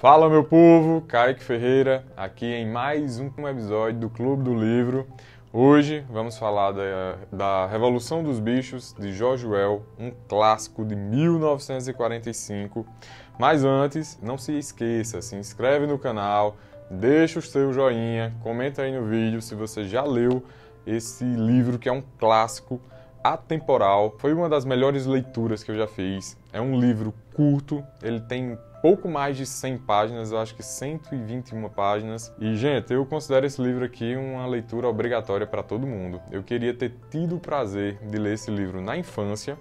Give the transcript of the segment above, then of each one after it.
Fala meu povo, Kaique Ferreira, aqui em mais um episódio do Clube do Livro. Hoje vamos falar da, da Revolução dos Bichos de George Orwell, um clássico de 1945. Mas antes, não se esqueça, se inscreve no canal, deixa o seu joinha, comenta aí no vídeo se você já leu esse livro que é um clássico atemporal. Foi uma das melhores leituras que eu já fiz. É um livro curto, ele tem pouco mais de 100 páginas, eu acho que 121 páginas. E, gente, eu considero esse livro aqui uma leitura obrigatória para todo mundo. Eu queria ter tido o prazer de ler esse livro na infância,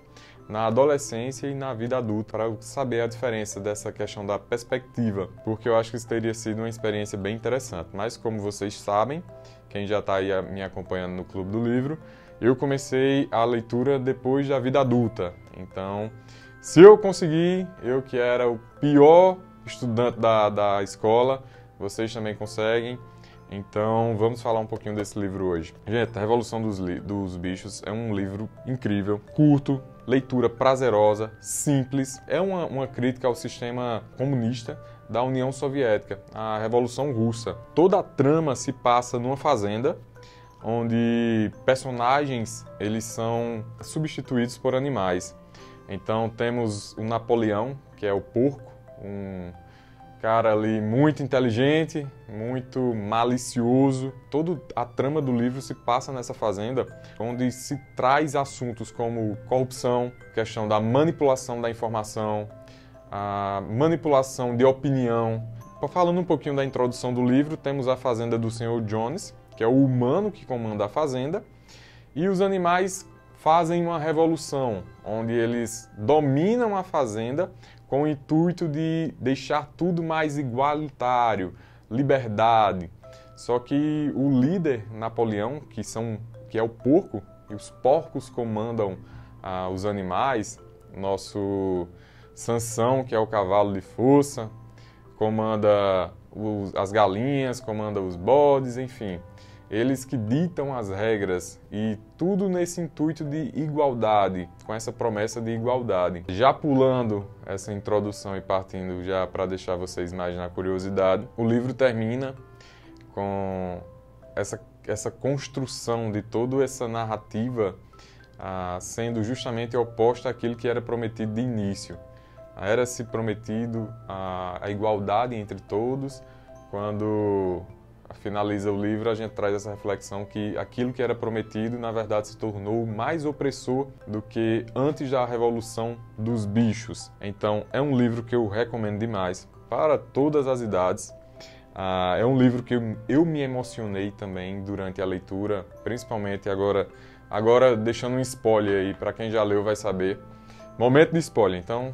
na adolescência e na vida adulta, para saber a diferença dessa questão da perspectiva, porque eu acho que isso teria sido uma experiência bem interessante. Mas, como vocês sabem, quem já está aí me acompanhando no Clube do Livro, eu comecei a leitura depois da vida adulta. Então, se eu conseguir, eu que era o pior estudante da, da escola, vocês também conseguem. Então vamos falar um pouquinho desse livro hoje. Gente, A Revolução dos, dos Bichos é um livro incrível, curto, leitura prazerosa, simples. É uma, uma crítica ao sistema comunista da União Soviética, a Revolução Russa. Toda a trama se passa numa fazenda onde personagens eles são substituídos por animais. Então temos o Napoleão, que é o porco, um cara ali muito inteligente, muito malicioso. Toda a trama do livro se passa nessa fazenda, onde se traz assuntos como corrupção, questão da manipulação da informação, a manipulação de opinião. Falando um pouquinho da introdução do livro, temos a fazenda do Sr. Jones, que é o humano que comanda a fazenda, e os animais fazem uma revolução, onde eles dominam a fazenda com o intuito de deixar tudo mais igualitário, liberdade. Só que o líder Napoleão, que são que é o porco, e os porcos comandam ah, os animais, nosso Sansão, que é o cavalo de força, comanda os, as galinhas, comanda os bodes, enfim eles que ditam as regras e tudo nesse intuito de igualdade, com essa promessa de igualdade. Já pulando essa introdução e partindo já para deixar vocês mais na curiosidade, o livro termina com essa, essa construção de toda essa narrativa ah, sendo justamente oposta àquilo que era prometido de início. Era-se prometido a, a igualdade entre todos, quando finaliza o livro, a gente traz essa reflexão que aquilo que era prometido, na verdade, se tornou mais opressor do que antes da revolução dos bichos. Então, é um livro que eu recomendo demais para todas as idades. Ah, é um livro que eu, eu me emocionei também durante a leitura, principalmente agora, agora deixando um spoiler aí para quem já leu vai saber. Momento de spoiler, então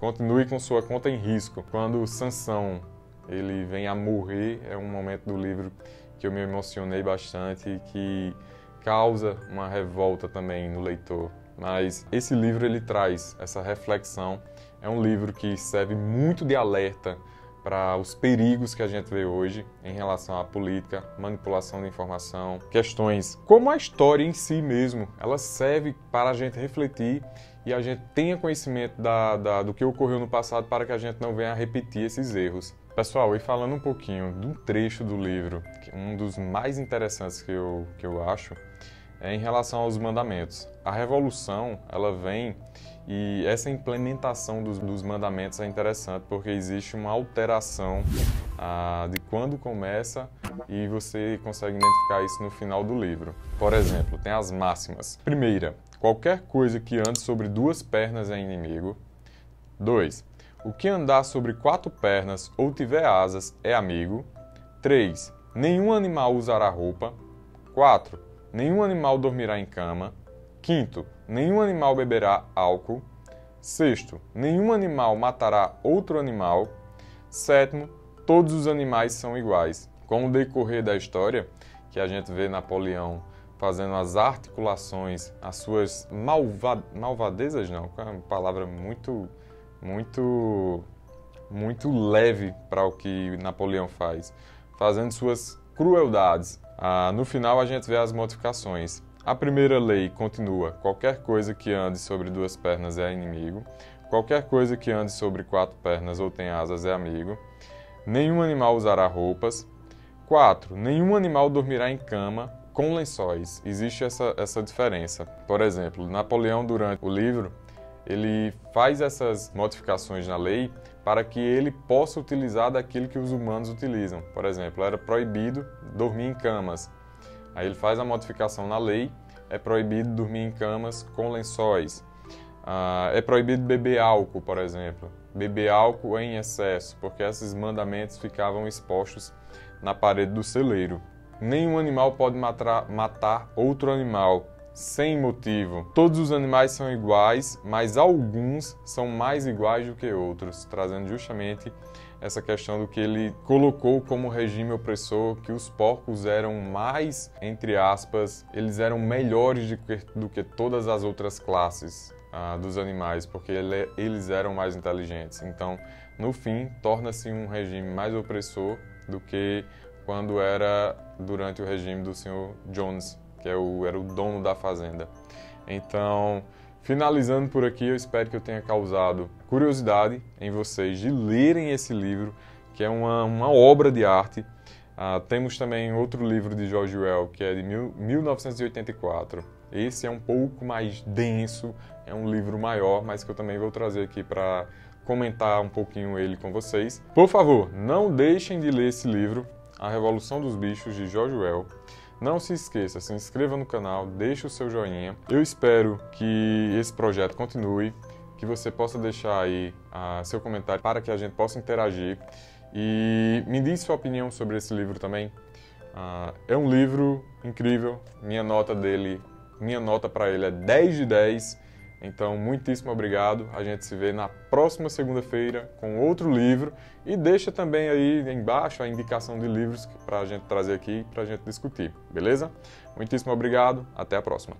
continue com sua conta em risco. Quando Sansão ele vem a morrer, é um momento do livro que eu me emocionei bastante e que causa uma revolta também no leitor. Mas esse livro ele traz essa reflexão. É um livro que serve muito de alerta para os perigos que a gente vê hoje em relação à política, manipulação de informação, questões como a história em si mesmo. Ela serve para a gente refletir e a gente tenha conhecimento da, da, do que ocorreu no passado para que a gente não venha a repetir esses erros. Pessoal, e falando um pouquinho de um trecho do livro, um dos mais interessantes que eu, que eu acho, é em relação aos mandamentos. A revolução, ela vem e essa implementação dos, dos mandamentos é interessante porque existe uma alteração ah, de quando começa e você consegue identificar isso no final do livro. Por exemplo, tem as máximas. Primeira, qualquer coisa que ande sobre duas pernas é inimigo. 2. O que andar sobre quatro pernas ou tiver asas é amigo. 3. Nenhum animal usará roupa. 4. Nenhum animal dormirá em cama. 5. Nenhum animal beberá álcool. 6. Nenhum animal matará outro animal. 7. Todos os animais são iguais. Com o decorrer da história, que a gente vê Napoleão fazendo as articulações, as suas malva malvadezas, não, é uma palavra muito muito muito leve para o que Napoleão faz, fazendo suas crueldades. Ah, no final a gente vê as modificações. A primeira lei continua: qualquer coisa que ande sobre duas pernas é inimigo, qualquer coisa que ande sobre quatro pernas ou tem asas é amigo. Nenhum animal usará roupas. 4. Nenhum animal dormirá em cama com lençóis. Existe essa, essa diferença. Por exemplo, Napoleão, durante o livro, ele faz essas modificações na lei para que ele possa utilizar daquilo que os humanos utilizam. Por exemplo, era proibido dormir em camas. Aí ele faz a modificação na lei, é proibido dormir em camas com lençóis. Ah, é proibido beber álcool, por exemplo. Beber álcool em excesso, porque esses mandamentos ficavam expostos na parede do celeiro. Nenhum animal pode matar, matar outro animal sem motivo. Todos os animais são iguais, mas alguns são mais iguais do que outros, trazendo justamente essa questão do que ele colocou como regime opressor, que os porcos eram mais, entre aspas, eles eram melhores do que, do que todas as outras classes ah, dos animais, porque ele, eles eram mais inteligentes. Então, no fim, torna-se um regime mais opressor do que quando era durante o regime do senhor Jones, que é o, era o dono da fazenda. Então, finalizando por aqui, eu espero que eu tenha causado curiosidade em vocês de lerem esse livro, que é uma, uma obra de arte. Uh, temos também outro livro de George Orwell, que é de mil, 1984. Esse é um pouco mais denso, é um livro maior, mas que eu também vou trazer aqui para comentar um pouquinho ele com vocês. Por favor, não deixem de ler esse livro, A Revolução dos Bichos, de George Orwell. Não se esqueça, se inscreva no canal, deixe o seu joinha. Eu espero que esse projeto continue, que você possa deixar aí uh, seu comentário para que a gente possa interagir. E me diz sua opinião sobre esse livro também. Uh, é um livro incrível, minha nota dele, minha nota para ele é 10 de 10. Então, muitíssimo obrigado. A gente se vê na próxima segunda-feira com outro livro. E deixa também aí embaixo a indicação de livros para a gente trazer aqui para a gente discutir, beleza? Muitíssimo obrigado. Até a próxima.